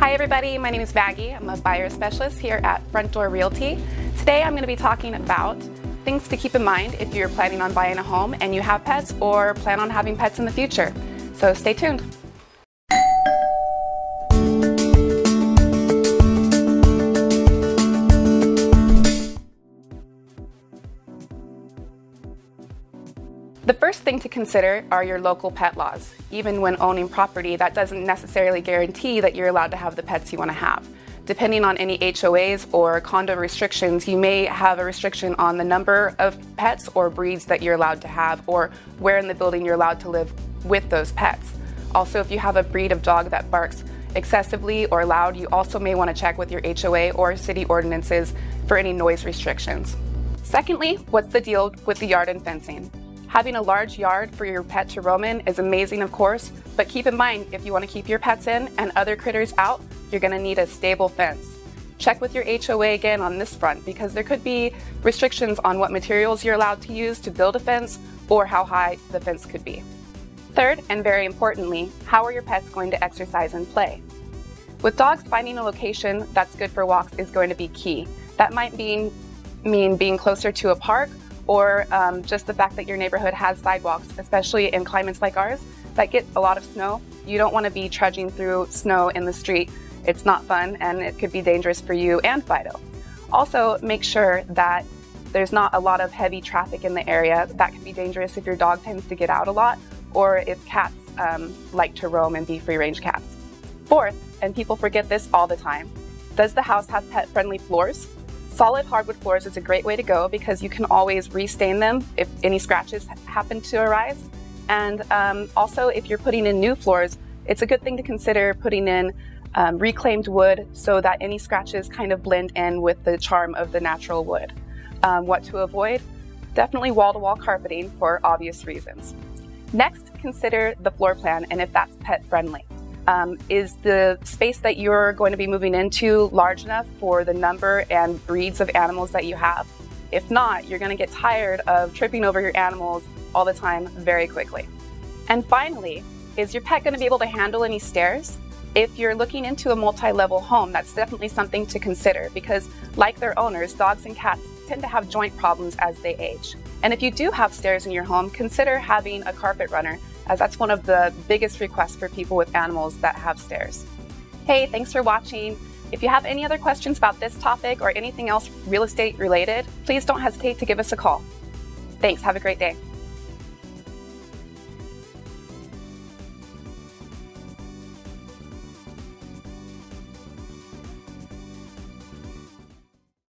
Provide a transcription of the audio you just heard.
Hi everybody, my name is Maggie. I'm a buyer specialist here at Front Door Realty. Today I'm going to be talking about things to keep in mind if you're planning on buying a home and you have pets or plan on having pets in the future. So stay tuned. The first thing to consider are your local pet laws. Even when owning property, that doesn't necessarily guarantee that you're allowed to have the pets you want to have. Depending on any HOAs or condo restrictions, you may have a restriction on the number of pets or breeds that you're allowed to have or where in the building you're allowed to live with those pets. Also, if you have a breed of dog that barks excessively or loud, you also may want to check with your HOA or city ordinances for any noise restrictions. Secondly, what's the deal with the yard and fencing? Having a large yard for your pet to roam in is amazing, of course, but keep in mind if you want to keep your pets in and other critters out, you're going to need a stable fence. Check with your HOA again on this front because there could be restrictions on what materials you're allowed to use to build a fence or how high the fence could be. Third, and very importantly, how are your pets going to exercise and play? With dogs, finding a location that's good for walks is going to be key. That might mean, mean being closer to a park or um, just the fact that your neighborhood has sidewalks, especially in climates like ours that get a lot of snow. You don't want to be trudging through snow in the street. It's not fun and it could be dangerous for you and Fido. Also, make sure that there's not a lot of heavy traffic in the area. That can be dangerous if your dog tends to get out a lot or if cats um, like to roam and be free range cats. Fourth, and people forget this all the time, does the house have pet friendly floors? Solid hardwood floors is a great way to go because you can always restain them if any scratches happen to arise. And um, also, if you're putting in new floors, it's a good thing to consider putting in um, reclaimed wood so that any scratches kind of blend in with the charm of the natural wood. Um, what to avoid? Definitely wall to wall carpeting for obvious reasons. Next, consider the floor plan and if that's pet friendly. Um, is the space that you're going to be moving into large enough for the number and breeds of animals that you have? If not, you're going to get tired of tripping over your animals all the time very quickly. And finally, is your pet going to be able to handle any stairs? If you're looking into a multi level home, that's definitely something to consider because, like their owners, dogs and cats tend to have joint problems as they age. And if you do have stairs in your home, consider having a carpet runner as that's one of the biggest requests for people with animals that have stairs. Hey, thanks for watching. If you have any other questions about this topic or anything else real estate related, please don't hesitate to give us a call. Thanks, have a great day.